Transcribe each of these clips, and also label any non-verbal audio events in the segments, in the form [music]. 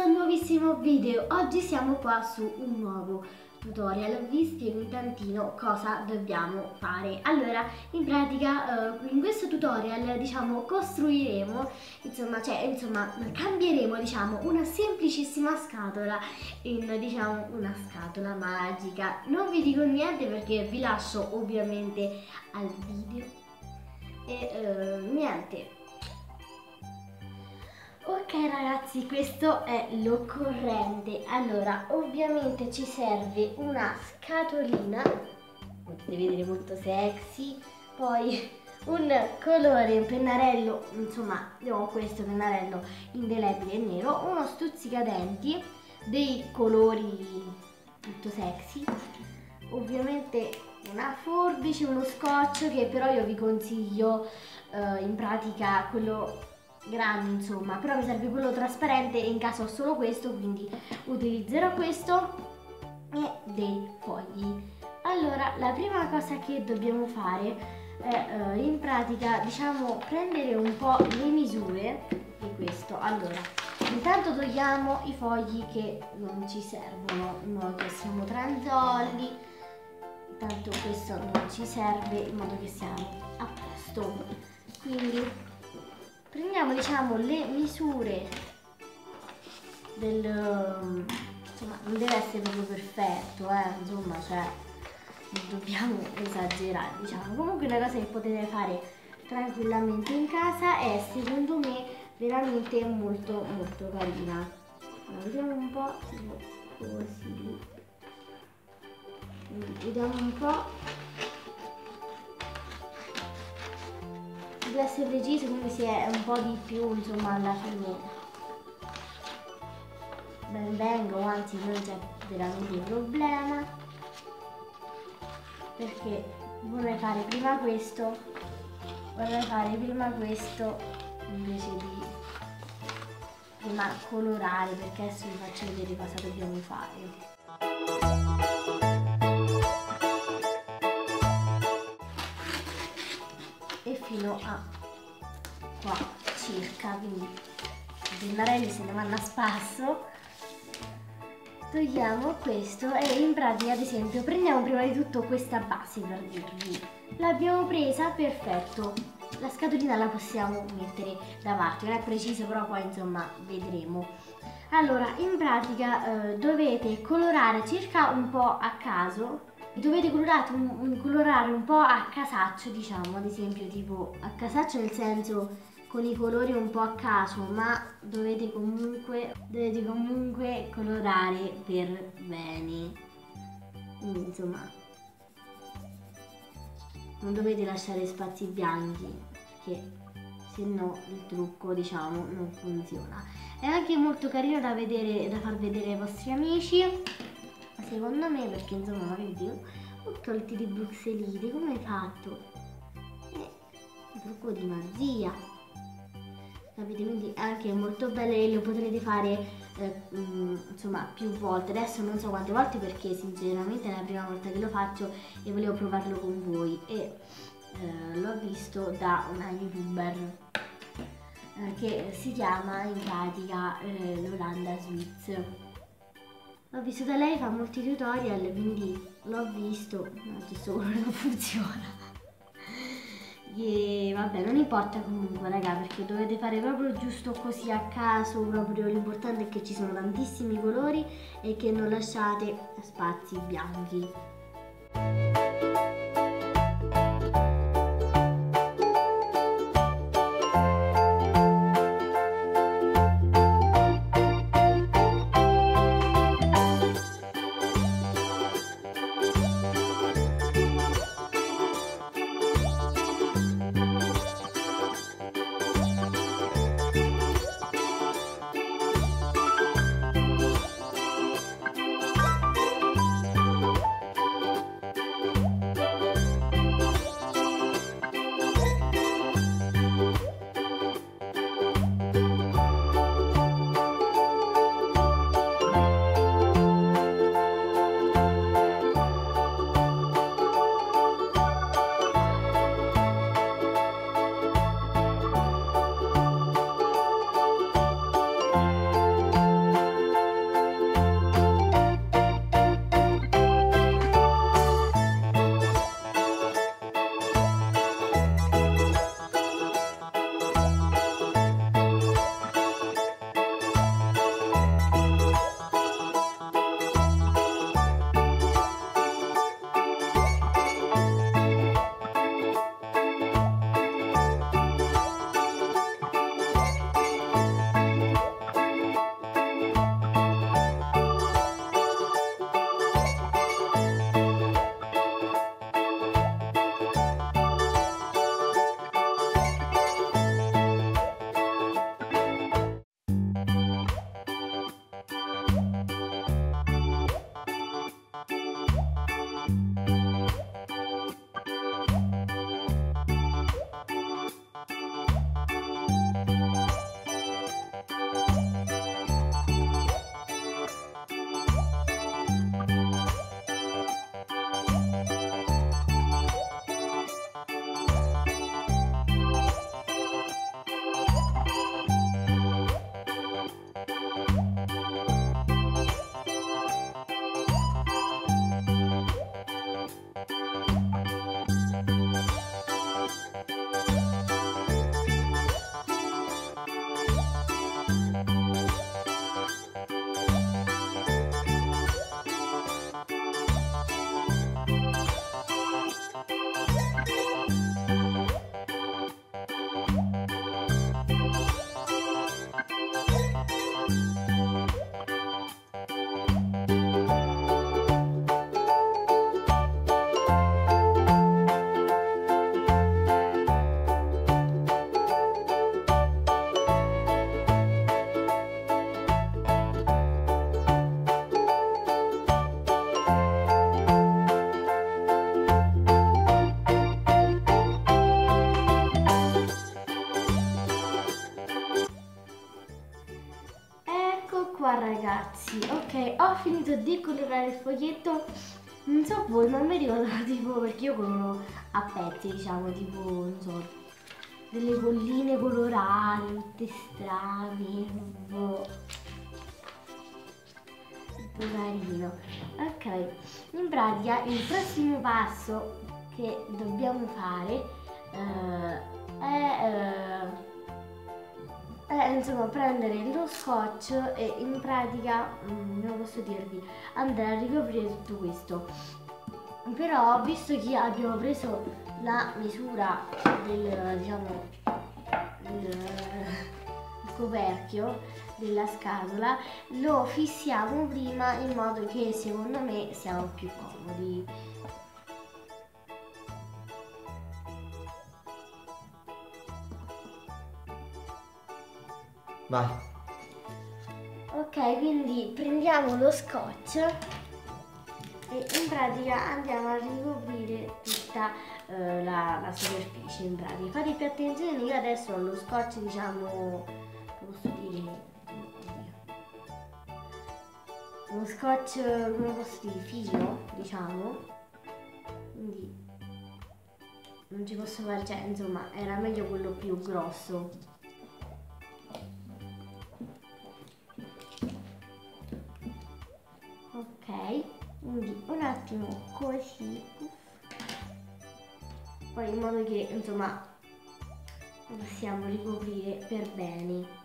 questo nuovissimo video. Oggi siamo qua su un nuovo tutorial. Vi spiego un tantino cosa dobbiamo fare. Allora, in pratica, eh, in questo tutorial, diciamo, costruiremo, insomma, cioè, insomma, cambieremo, diciamo, una semplicissima scatola in, diciamo, una scatola magica. Non vi dico niente perché vi lascio ovviamente al video. E eh, niente, Ok ragazzi, questo è l'occorrente. Allora, ovviamente ci serve una scatolina, potete vedere molto sexy, poi un colore, un pennarello, insomma, io ho questo pennarello indelebile nero, uno stuzzicadenti, dei colori molto sexy, ovviamente una forbice, uno scotch che però io vi consiglio eh, in pratica quello grandi insomma però mi serve quello trasparente e in caso ho solo questo quindi utilizzerò questo e dei fogli. Allora la prima cosa che dobbiamo fare è eh, in pratica diciamo prendere un po' le misure di questo. Allora intanto togliamo i fogli che non ci servono modo che siamo tranzolli intanto questo non ci serve in modo che siamo a posto. Quindi prendiamo diciamo le misure del insomma non deve essere proprio perfetto eh insomma cioè non dobbiamo esagerare diciamo. Comunque una cosa che potete fare tranquillamente in casa è secondo me veramente molto molto carina. Allora vediamo un po' così vediamo un po' deve essere preciso quindi si è un po' di più insomma alla fine. Ben vengo anzi non c'è veramente problema. Perché vorrei fare prima questo vorrei fare prima questo invece di prima colorare perché adesso vi faccio vedere cosa dobbiamo fare. Fino a qua circa quindi i pennarelli se ne vanno a spasso. Togliamo questo e in pratica ad esempio prendiamo prima di tutto questa base per dirvi. L'abbiamo presa perfetto. La scatolina la possiamo mettere da parte non è preciso però poi insomma vedremo. Allora in pratica eh, dovete colorare circa un po' a caso. Dovete colorare un, colorare un po' a casaccio, diciamo, ad esempio tipo a casaccio nel senso con i colori un po' a caso, ma dovete comunque, dovete comunque colorare per bene. Insomma, non dovete lasciare spazi bianchi, perché se no il trucco diciamo non funziona. È anche molto carino da, vedere, da far vedere ai vostri amici secondo me perché insomma magari dico ho tolto i bruxelliti come hai fatto? Eh, il trucco di magia capite quindi è anche molto bello e lo potrete fare eh, mm, insomma più volte. Adesso non so quante volte perché sinceramente è la prima volta che lo faccio e volevo provarlo con voi. E eh, l'ho visto da una youtuber eh, che si chiama in pratica eh, l'Olanda Swiss. L'ho visto da lei, fa molti tutorial, quindi l'ho visto, ma questo colore [laughs] non funziona. E vabbè, non importa comunque, raga, perché dovete fare proprio giusto così a caso, proprio l'importante è che ci sono tantissimi colori e che non lasciate spazi bianchi. Finito di colorare il foglietto. Non so voi, ma mi ricordo [laughs] tipo perché io coloro a pezzi, diciamo, tipo, non so, delle colline colorate, tutte strane, boh. carino. Ok, in pratica il prossimo passo che dobbiamo fare uh, è... Uh, eh, insomma prendere lo scotch e in pratica mm, non posso dirvi andare a ricoprire tutto questo. Però visto che abbiamo preso la misura del diciamo del, coperchio della scatola lo fissiamo prima in modo che secondo me siamo più comodi Vai. Ok, quindi prendiamo lo scotch e in pratica andiamo a ricoprire tutta uh, la, la, superficie in pratica. Fate più attenzione, io adesso ho lo scotch diciamo, posso dire, uno scotch, come posso dire, filo, diciamo, quindi non ci posso fare, cioè insomma era meglio quello più grosso. Quindi un attimo così. Poi in modo che insomma possiamo ricoprire per bene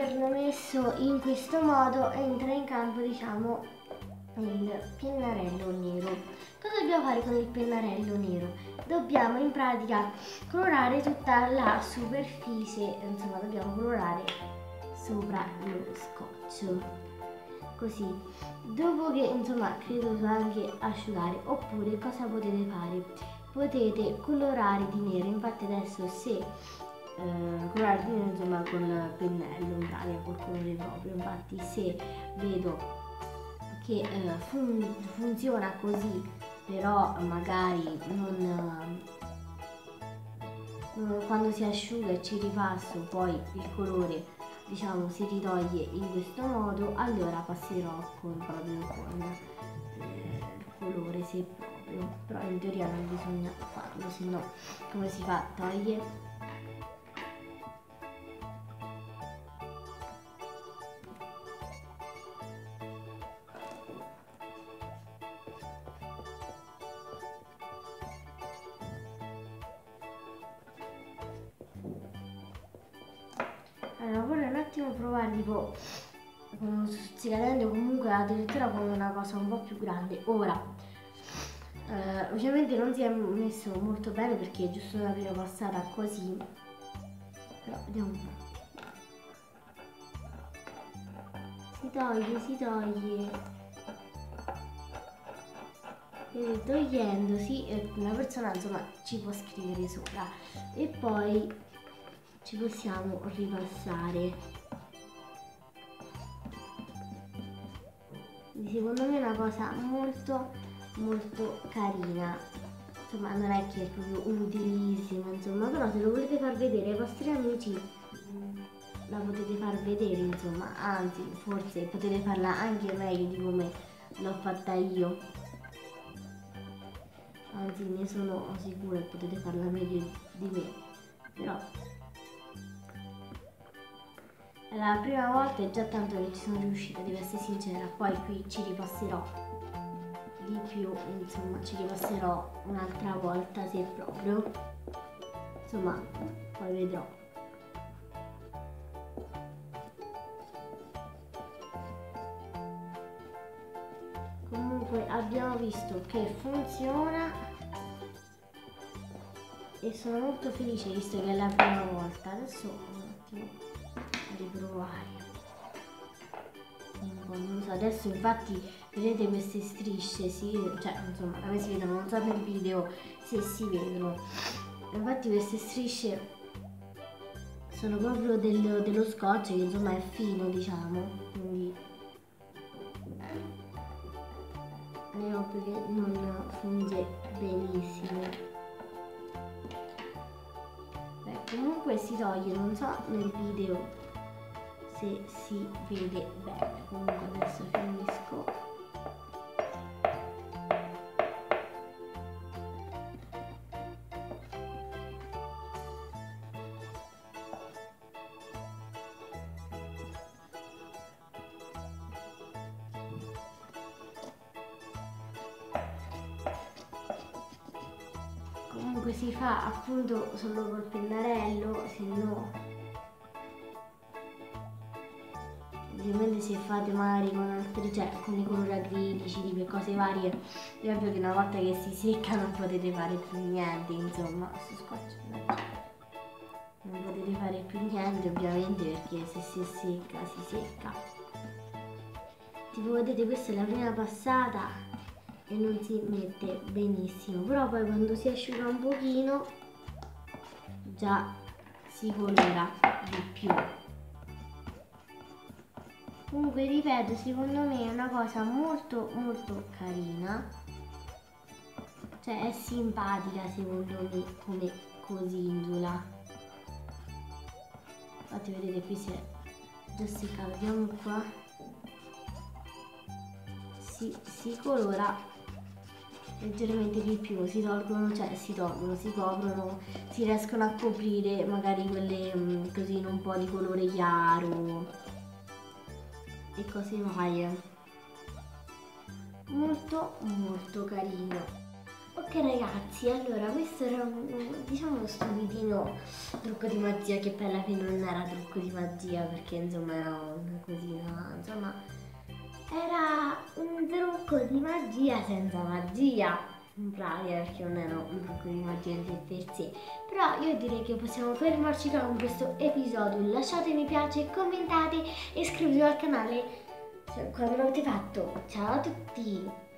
averlo messo in questo modo entra in campo diciamo il pennarello nero. Cosa dobbiamo fare con il pennarello nero? Dobbiamo in pratica colorare tutta la superficie, insomma dobbiamo colorare sopra lo scotch. Così, dopo che insomma credo anche asciugare, oppure cosa potete fare? Potete colorare di nero, infatti adesso se eh, colorarli insomma con pennello in pratica col colore proprio. Infatti se vedo che eh, fun funziona così però magari non eh, quando si asciuga e ci ripasso poi il colore diciamo si ritoglie in questo modo allora passerò con proprio con eh, il colore se proprio. Però in teoria non bisogna farlo se no come si fa? Toglie Allora vorrei un attimo provare tipo con uno stuzzicadente comunque addirittura con una cosa un po' più grande. Ora, eh, ovviamente non si è messo molto bene perché è giusto una prima passata così. Però vediamo un po'. Si toglie, si toglie. E togliendosi una persona insomma ci può scrivere sopra e poi ci possiamo ripassare secondo me è una cosa molto molto carina. Insomma non è che è proprio utilissima insomma però se lo volete far vedere ai vostri amici la potete far vedere insomma. Anzi forse potete farla anche meglio di come l'ho fatta io. Anzi ne sono sicura che potete farla meglio di me. Però è la prima volta e già tanto che ci sono riuscita devo essere sincera poi qui ci ripasserò di più insomma ci ripasserò un'altra volta se proprio. Insomma poi vedrò. Comunque abbiamo visto che funziona e sono molto felice visto che è la prima volta. Adesso adesso infatti vedete queste strisce si cioè insomma da me si vedono non so il video se si vedono. Infatti queste strisce sono proprio del, dello scotch che insomma è fino diciamo quindi è ovvio che non funge benissimo. Beh, comunque si toglie non so nel video se si vede bene. Comunque adesso finisco. Comunque si fa appunto solo col pennarello se no ovviamente se fate magari con altri cioè con i colori acrilici di cose varie è ovvio che una volta che si secca non potete fare più niente insomma su scotch non potete fare più niente ovviamente perché se si secca si secca. Tipo vedete questa è la prima passata e non si mette benissimo però poi quando si asciuga un pochino già si colora di più comunque ripeto secondo me è una cosa molto molto carina. Cioè è simpatica secondo me come cosindula. Infatti vedete qui si è già seccato vediamo qua si, si colora leggermente di più, si tolgono, cioè si tolgono, si coprono, si riescono a coprire magari quelle mh, mm, così in un po' di colore chiaro e così varie. Molto molto carino. Ok ragazzi, allora questo era un, diciamo uno stupidino trucco di magia che per alla fine non era trucco di magia perché insomma era una cosina, insomma era un trucco di magia senza magia in pratica perché non era un trucco di magia per sé però io direi che possiamo fermarci con questo episodio. Lasciate mi piace, commentate e iscrivetevi al canale quando l'avete fatto. Ciao a tutti